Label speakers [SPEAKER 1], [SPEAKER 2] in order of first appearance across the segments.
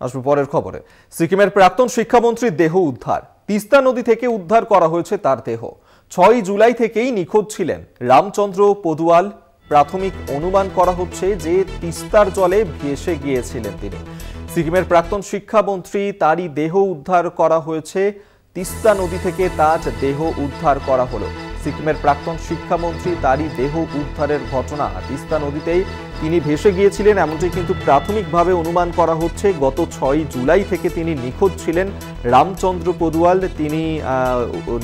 [SPEAKER 1] আসব পরের খবরে। সিকিমের প্রাক্তন শিক্ষামন্ত্রীর দেহ উদ্ধার। তিস্তা নদী থেকে উদ্ধার করা হয়েছে তার দেহ। ছয় জুলাই থেকেই নিখোঁজ ছিলেন। রামচন্দ্র পদুয়াল, প্রাথমিক অনুমান করা হচ্ছে যে তিস্তার জলে ভেসে গিয়েছিলেন তিনি। সিকিমের প্রাক্তন শিক্ষামন্ত্রী তারই দেহ উদ্ধার করা হয়েছে। তিস্তা নদী থেকে তার দেহ উদ্ধার করা হলো। সিকিমের প্রাক্তন শিক্ষামন্ত্রী তারই দেহ উদ্ধারের ঘটনা তিস্তা নদীতেই তিনি ভেসে গিয়েছিলেন, এমনটি কিন্তু প্রাথমিকভাবে অনুমান করা হচ্ছে। গত ছয় জুলাই থেকে তিনি নিখোঁজ ছিলেন। রামচন্দ্র পদুয়াল তিনি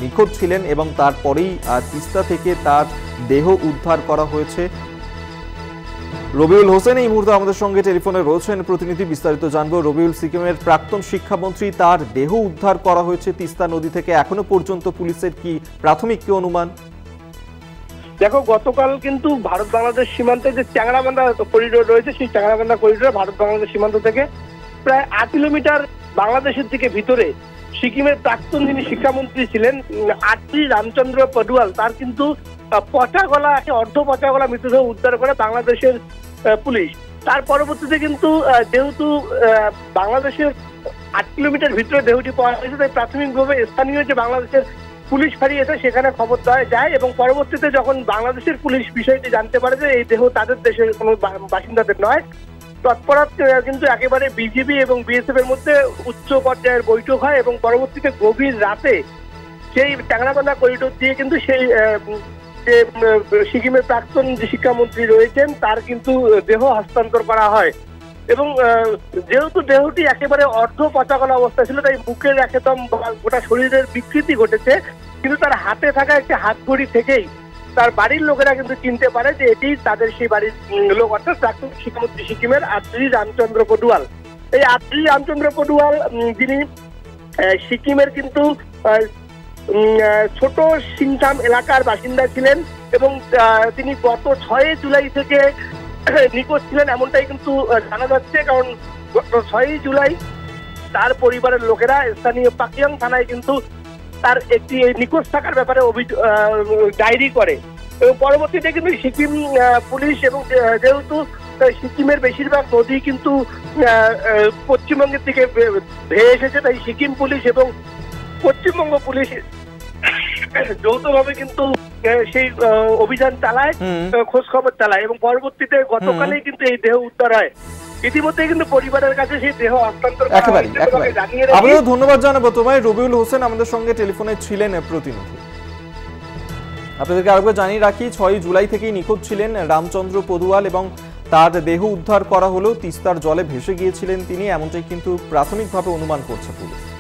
[SPEAKER 1] নিখোঁজ ছিলেন এবং তারপরেই তিস্তা থেকে তার দেহ উদ্ধার করা হয়েছে। রবিউল হোসেন এই মুহূর্তে আমাদের সঙ্গে টেলিফোনে রয়েছেন প্রতিনিধি, বিস্তারিত জানব। রবিউল সিকিমের প্রাক্তন শিক্ষামন্ত্রী, তার দেহ উদ্ধার করা হয়েছে তিস্তা নদী থেকে। এখনও পর্যন্ত পুলিশের কি প্রাথমিক কি অনুমান?
[SPEAKER 2] দেখো, গতকাল কিন্তু ভারত বাংলাদেশ সীমান্তে যে চ্যাংড়াবান্ধা করিডোর রয়েছে, সেই চ্যাংড়াবান্ধা করিডোরে ভারত বাংলাদেশ সীমান্ত থেকে প্রায় আট কিলোমিটার বাংলাদেশের দিকে ভিতরে সিকিমের প্রাক্তন যিনি শিক্ষামন্ত্রী ছিলেন আটটি রামচন্দ্র পডুয়াল তার কিন্তু পচা গলা, অর্ধ পচা গলা মৃতদেহ উদ্ধার করে বাংলাদেশের পুলিশ। তার পরবর্তীতে কিন্তু যেহেতু বাংলাদেশের আট কিলোমিটার ভিতরে দেহটি পাওয়া গেছে তাই প্রাথমিকভাবে স্থানীয় যে বাংলাদেশের পুলিশ ফাঁড়িয়েছে সেখানে খবর দেওয়া যায় এবং পরবর্তীতে যখন বাংলাদেশের পুলিশ বিষয়টি জানতে পারে যে এই দেহ তাদের দেশের কোনো বাসিন্দাদের নয় তৎপরাৎ আহ, কিন্তু একেবারে বিজেপি এবং বিএসএফ এর মধ্যে উচ্চ পর্যায়ের বৈঠক হয় এবং পরবর্তীতে গভীর রাতে সেই টাংরাবান্ধা করিডোর দিয়ে কিন্তু সেই যে সিকিমের প্রাক্তন যে শিক্ষামন্ত্রী রয়েছেন তার কিন্তু দেহ হস্তান্তর করা হয়। এবং যেহেতু দেহটি একেবারে অর্ধ পচাগলা অবস্থা ছিল তাই বুকের একদম গোটা শরীরের বিকৃতি ঘটেছে কিন্তু তার হাতে থাকা একটি হাত ঘড়ি থেকেই তার বাড়ির লোকেরা কিন্তু চিনতে পারে যে এটি তাদের সেই বাড়ির লোক অর্থাৎ প্রাক্তন শিক্ষামন্ত্রী সিকিমের আদ্রি রামচন্দ্র পডুয়াল এই আদ্রি রামচন্দ্র পডুয়াল উম, যিনি সিকিমের কিন্তু ছোট সিংথাম এলাকার বাসিন্দা ছিলেন এবং তিনি গত ছয় জুলাই থেকে নিখোঁজ ছিলেন এমনটাই কিন্তু জানা যাচ্ছে। কারণ গত ছয়ই জুলাই তার পরিবারের লোকেরা স্থানীয় পাকিয়াং থানায় কিন্তু তার একটি নিখোঁজ থাকার ব্যাপারে অভিযোগ ডায়েরি করে। এবং পরবর্তীতে কিন্তু সিকিম পুলিশ এবং যেহেতু সিকিমের বেশিরভাগ নদী কিন্তু পশ্চিমবঙ্গের দিকে ভেয়ে এসেছে, তাই সিকিম পুলিশ এবং পশ্চিমবঙ্গ পুলিশ যৌথভাবে কিন্তু সেই অভিযান চালায় খোঁজ খবর চালায় এবং পরবর্তীতে গতকালই কিন্তু এই দেহ উদ্ধার হয়। ইতিমধ্যে কিন্তু পরিবারের কাছে সেই দেহ হস্তান্তর করা
[SPEAKER 1] একেবারেই
[SPEAKER 2] হয়েছে। তোমাকে
[SPEAKER 1] একেবারেই।
[SPEAKER 2] জানিয়ে রাখি-
[SPEAKER 1] আমিও ধন্যবাদ জানাব তোমায়। রবিউল হোসেন আমাদের সঙ্গে টেলিফোনে ছিলেন প্রতিনিধি। আপনাদেরকে আরেকবার জানিয়ে রাখি ছয় জুলাই থেকেই নিখোঁজ ছিলেন রামচন্দ্র পদুয়াল এবং তার দেহ উদ্ধার করা হলেও তিস্তার জলে ভেসে গিয়েছিলেন তিনি। এমনটাই কিন্তু প্রাথমিকভাবে অনুমান করছে পুলিশ।